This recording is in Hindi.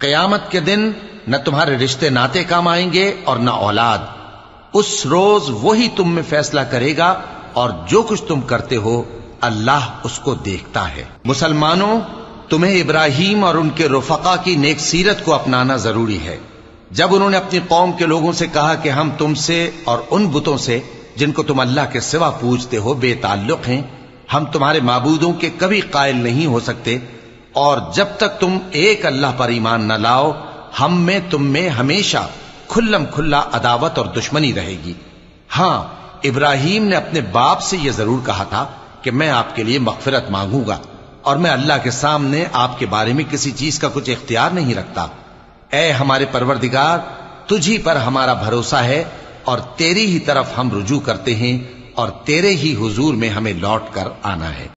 कयामत के दिन न तुम्हारे रिश्ते नाते काम आएँगे और न औलाद। उस रोज वही तुम में फैसला करेगा और जो कुछ तुम करते हो, अल्लाह उसको देखता है। मुसलमानों, तुम्हें इब्राहिम और उनके रुफका की नेक सीरत को अपनाना ज़रूरी है। जब उन्होंने अपनी कौम के लोगों से कहा कि हम तुमसे और उन बुतों से, जिनको तुम अल्लाह के सिवा पूजते हो, बेताल्लुक हैं, हम तुम्हारे माबूदों के कभी कायल नहीं हो सकते और जब तक तुम एक अल्लाह पर ईमान न लाओ, हम में तुम में हमेशा खुल्लम खुल्ला अदावत और दुश्मनी रहेगी। हाँ, इब्राहिम ने अपने बाप से यह ज़रूर कहा था कि मैं आपके लिए मगफिरत मांगूँगा और मैं अल्लाह के सामने आपके बारे में किसी चीज़ का कुछ इख्तियार नहीं रखता। ए हमारे परवरदिगार, तुझी पर हमारा भरोसा है और तेरी ही तरफ़ हम रुजू करते हैं और तेरे ही हुजूर में हमें लौट कर आना है।